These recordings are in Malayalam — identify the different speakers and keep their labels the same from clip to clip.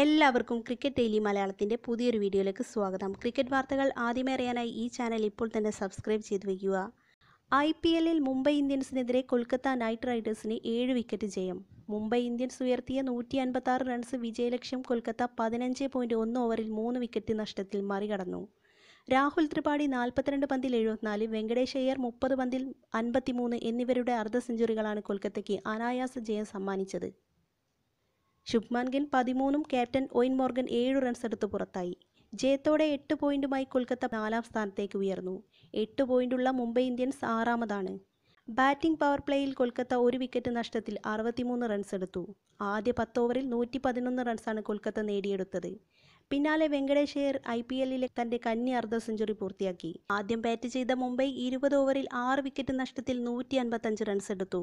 Speaker 1: എല്ലാവർക്കും ക്രിക്കറ്റ് ഡെയിലി മലയാളത്തിന്റെ പുതിയൊരു വീഡിയോയിലേക്ക് സ്വാഗതം. ക്രിക്കറ്റ് വാർത്തകൾ ആദ്യമേ അറിയാനായി ഈ ചാനൽ ഇപ്പോൾ തന്നെ സബ്സ്ക്രൈബ് ചെയ്തു വയ്ക്കുക. ഐ പി എല്ലിൽ മുംബൈ ഇന്ത്യൻസിനെതിരെ കൊൽക്കത്ത നൈറ്റ് റൈഡേഴ്സിന് ഏഴ് വിക്കറ്റ് ജയം. മുംബൈ ഇന്ത്യൻസ് ഉയർത്തിയ നൂറ്റി അൻപത്താറ് റൺസ് വിജയലക്ഷ്യം കൊൽക്കത്ത പതിനഞ്ച് പോയിന്റ് ഒന്ന് ഓവറിൽ മൂന്ന് വിക്കറ്റ് നഷ്ടത്തിൽ മറികടന്നു. രാഹുൽ ത്രിപാഠി നാൽപ്പത്തിരണ്ട് പന്തിൽ എഴുപത്തിനാല് വെങ്കടേഷ് അയ്യർ മുപ്പത് പന്തിൽ അൻപത്തിമൂന്ന് എന്നിവരുടെ അർദ്ധ സെഞ്ചുറികളാണ് കൊൽക്കത്തയ്ക്ക് അനായാസ ജയം സമ്മാനിച്ചത്. ശുഭ്മാൻ ഗിൽ പതിമൂന്നും ക്യാപ്റ്റൻ ഒയിൻ മോർഗൻ ഏഴ് റൺസ് എടുത്ത് പുറത്തായി. ജയത്തോടെ എട്ട് പോയിന്റുമായി കൊൽക്കത്ത നാലാം സ്ഥാനത്തേക്ക് ഉയർന്നു. എട്ട് പോയിന്റുള്ള മുംബൈ ഇന്ത്യൻസ് ആറാമതാണ്. ബാറ്റിംഗ് പവർ പ്ലേയിൽ കൊൽക്കത്ത ഒരു വിക്കറ്റ് നഷ്ടത്തിൽ അറുപത്തിമൂന്ന് റൺസ് എടുത്തു. ആദ്യ പത്ത് ഓവറിൽ നൂറ്റി പതിനൊന്ന് റൺസാണ് കൊൽക്കത്ത നേടിയെടുത്തത്. പിന്നാലെ വെങ്കടേഷ് അയ്യർ ഐ പി എല്ലിലെ തന്റെ കന്നി അർദ്ധ സെഞ്ചുറി പൂർത്തിയാക്കി. ആദ്യം ബാറ്റ് ചെയ്ത മുംബൈ ഇരുപത് ഓവറിൽ ആറ് വിക്കറ്റ് നഷ്ടത്തിൽ നൂറ്റി അൻപത്തഞ്ച് റൺസ് എടുത്തു.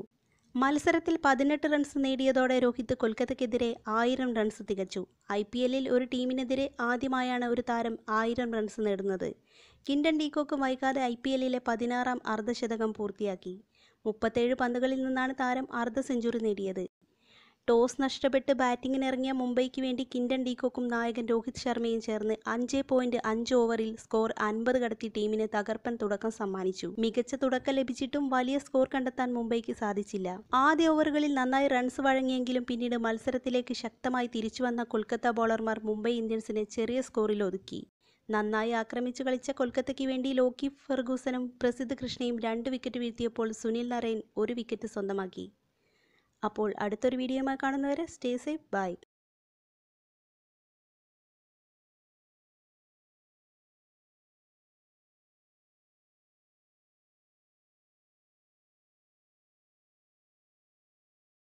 Speaker 1: മത്സരത്തിൽ പതിനെട്ട് റൺസ് നേടിയതോടെ രോഹിത് കൊൽക്കത്തക്കെതിരെ ആയിരം റൺസ് തികച്ചു. ഐ പി എല്ലിൽ ഒരു ടീമിനെതിരെ ആദ്യമായാണ് ഒരു താരം ആയിരം റൺസ് നേടുന്നത്. കിൻഡൻ ഡീകോക്ക് വൈകാതെ ഐ പി എല്ലിലെ പതിനാറാം അർദ്ധശതകം പൂർത്തിയാക്കി. മുപ്പത്തേഴ് പന്തുകളിൽ നിന്നാണ് താരം അർദ്ധ സെഞ്ചുറി നേടിയത്. ടോസ് നഷ്ടപ്പെട്ട് ബാറ്റിംഗിനിറങ്ങിയ മുംബൈക്ക് വേണ്ടി കിൻഡൻ ഡീകോക്കും നായകൻ രോഹിത് ശർമ്മയും ചേർന്ന് അഞ്ച് പോയിന്റ് അഞ്ച് ഓവറിൽ സ്കോർ അൻപത് കടത്തി ടീമിന് തകർപ്പൻ തുടക്കം സമ്മാനിച്ചു. മികച്ച തുടക്കം ലഭിച്ചിട്ടും വലിയ സ്കോർ കണ്ടെത്താൻ മുംബൈക്ക് സാധിച്ചില്ല. ആദ്യ ഓവറുകളിൽ നന്നായി റൺസ് വഴങ്ങിയെങ്കിലും പിന്നീട് മത്സരത്തിലേക്ക് ശക്തമായി തിരിച്ചുവന്ന കൊൽക്കത്ത ബോളർമാർ മുംബൈ ഇന്ത്യൻസിനെ ചെറിയ സ്കോറിൽ ഒതുക്കി. നന്നായി ആക്രമിച്ചു കളിച്ച കൊൽക്കത്തയ്ക്ക് വേണ്ടി ലോക്കി ഫെർഗൂസനും പ്രസിദ്ധ് കൃഷ്ണയും രണ്ട് വിക്കറ്റ് വീഴ്ത്തിയപ്പോൾ സുനിൽ നരൈൻ ഒരു വിക്കറ്റ് സ്വന്തമാക്കി. അപ്പോൾ അടുത്തൊരു വീഡിയോയുമായി കാണുന്നവരെ സ്റ്റേ സേഫ് ബൈ.